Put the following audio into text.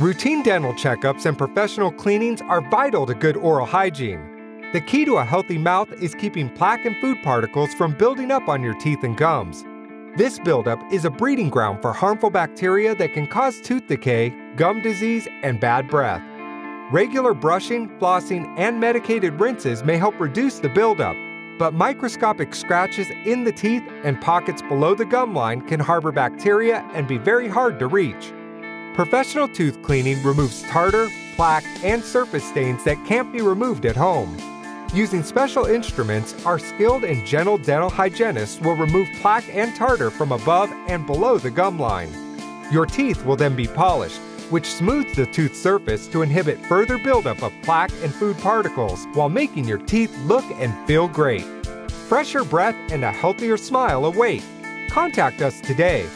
Routine dental checkups and professional cleanings are vital to good oral hygiene. The key to a healthy mouth is keeping plaque and food particles from building up on your teeth and gums. This buildup is a breeding ground for harmful bacteria that can cause tooth decay, gum disease, and bad breath. Regular brushing, flossing, and medicated rinses may help reduce the buildup, but microscopic scratches in the teeth and pockets below the gum line can harbor bacteria and be very hard to reach. Professional tooth cleaning removes tartar, plaque, and surface stains that can't be removed at home. Using special instruments, our skilled and gentle dental hygienists will remove plaque and tartar from above and below the gum line. Your teeth will then be polished, which smooths the tooth surface to inhibit further buildup of plaque and food particles while making your teeth look and feel great. Fresher breath and a healthier smile await. Contact us today